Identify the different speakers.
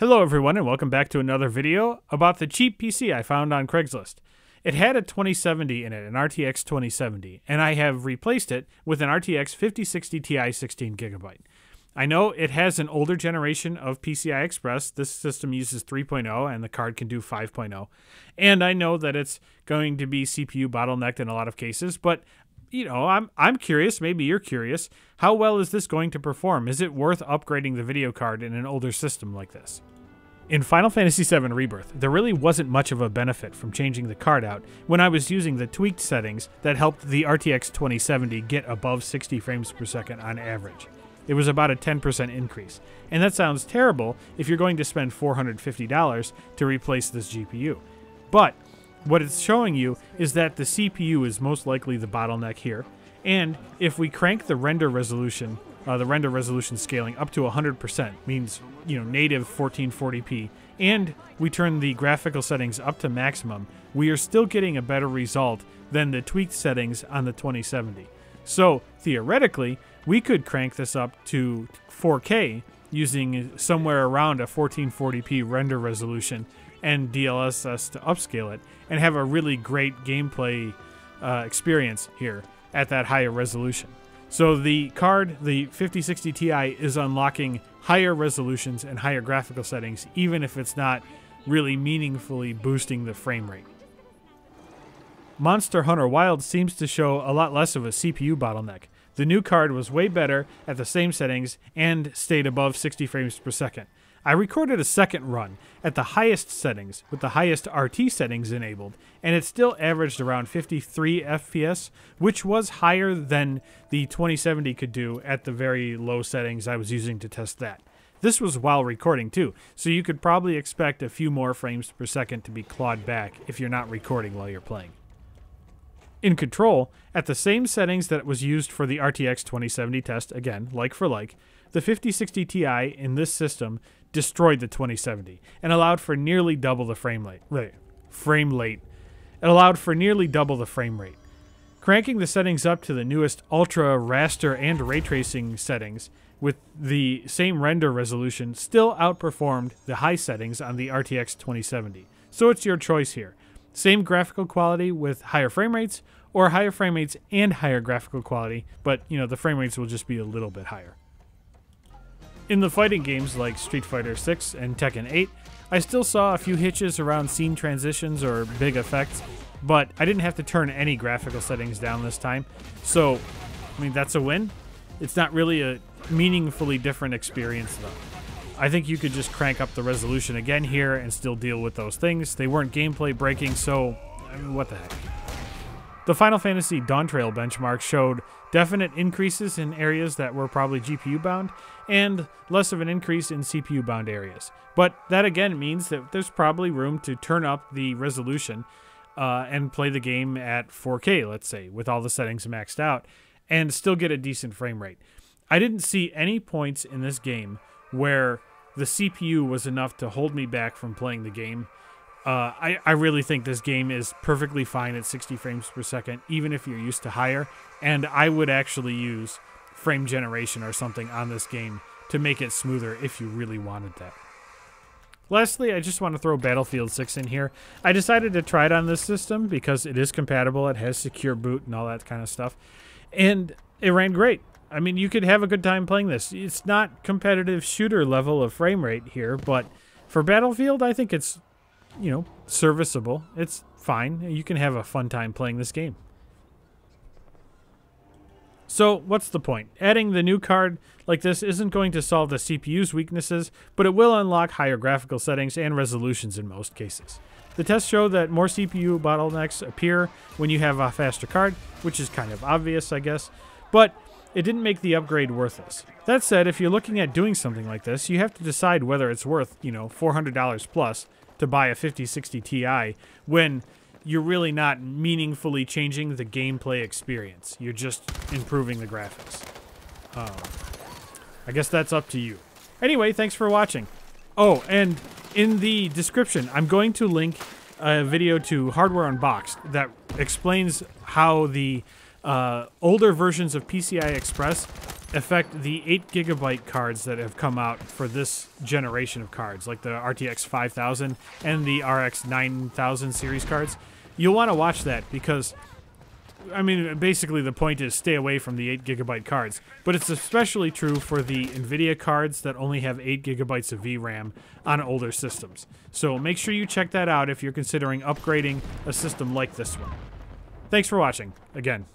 Speaker 1: Hello everyone and welcome back to another video about the cheap PC I found on Craigslist. It had a 2070 in it, an RTX 2070, and I have replaced it with an RTX 5060 Ti 16GB. I know it has an older generation of PCI Express. This system uses 3.0 and the card can do 5.0. And I know that it's going to be CPU bottlenecked in a lot of cases, but you know, I'm I'm curious, maybe you're curious, how well is this going to perform? Is it worth upgrading the video card in an older system like this? In Final Fantasy VII Rebirth, there really wasn't much of a benefit from changing the card out when I was using the tweaked settings that helped the RTX 2070 get above 60 frames per second on average. It was about a 10% increase. And that sounds terrible if you're going to spend $450 to replace this GPU. But what it's showing you is that the CPU is most likely the bottleneck here. And if we crank the render resolution, uh, the render resolution scaling up to 100%, means you know native 1440p, and we turn the graphical settings up to maximum, we are still getting a better result than the tweaked settings on the 2070. So theoretically, we could crank this up to 4K using somewhere around a 1440p render resolution and DLSS to upscale it and have a really great gameplay uh, experience here at that higher resolution. So the card, the 5060 Ti, is unlocking higher resolutions and higher graphical settings, even if it's not really meaningfully boosting the frame rate. Monster Hunter Wild seems to show a lot less of a CPU bottleneck. The new card was way better at the same settings and stayed above 60 frames per second. I recorded a second run at the highest settings with the highest RT settings enabled, and it still averaged around 53 FPS, which was higher than the 2070 could do at the very low settings I was using to test that. This was while recording too, so you could probably expect a few more frames per second to be clawed back if you're not recording while you're playing. In Control, at the same settings that was used for the RTX 2070 test, again, like for like, the 5060 Ti in this system destroyed the 2070 and allowed for nearly double the frame rate. Frame rate. It allowed for nearly double the frame rate. Cranking the settings up to the newest ultra raster and ray tracing settings with the same render resolution still outperformed the high settings on the RTX 2070. So it's your choice here. Same graphical quality with higher frame rates or higher frame rates and higher graphical quality, but you know, the frame rates will just be a little bit higher. In the fighting games like Street Fighter 6 and Tekken 8, I still saw a few hitches around scene transitions or big effects, but I didn't have to turn any graphical settings down this time. So, I mean, that's a win. It's not really a meaningfully different experience though. I think you could just crank up the resolution again here and still deal with those things. They weren't gameplay breaking, so I mean, what the heck. The Final Fantasy Dawntrail benchmark showed definite increases in areas that were probably GPU bound and less of an increase in CPU bound areas. But that again means that there's probably room to turn up the resolution uh, and play the game at 4K, let's say, with all the settings maxed out, and still get a decent frame rate. I didn't see any points in this game where the CPU was enough to hold me back from playing the game. Uh, I, I really think this game is perfectly fine at 60 frames per second, even if you're used to higher. And I would actually use frame generation or something on this game to make it smoother if you really wanted that. Lastly, I just want to throw Battlefield 6 in here. I decided to try it on this system because it is compatible, it has secure boot and all that kind of stuff. And it ran great. I mean, you could have a good time playing this. It's not competitive shooter level of frame rate here, but for Battlefield, I think it's, you know, serviceable. It's fine. You can have a fun time playing this game. So, what's the point? Adding the new card like this isn't going to solve the CPU's weaknesses, but it will unlock higher graphical settings and resolutions in most cases. The tests show that more CPU bottlenecks appear when you have a faster card, which is kind of obvious, I guess, but it didn't make the upgrade worthless. That said, if you're looking at doing something like this, you have to decide whether it's worth, you know, $400 plus to buy a 5060 Ti when you're really not meaningfully changing the gameplay experience. You're just improving the graphics. Um, I guess that's up to you. Anyway, thanks for watching. Oh, and in the description, I'm going to link a video to Hardware Unboxed that explains how the uh, older versions of PCI Express affect the 8 gigabyte cards that have come out for this generation of cards, like the RTX 5000 and the RX 9000 series cards. You'll want to watch that because, I mean, basically the point is stay away from the 8 gigabyte cards. But it's especially true for the NVIDIA cards that only have 8 gigabytes of VRAM on older systems. So make sure you check that out if you're considering upgrading a system like this one. Thanks for watching. Again,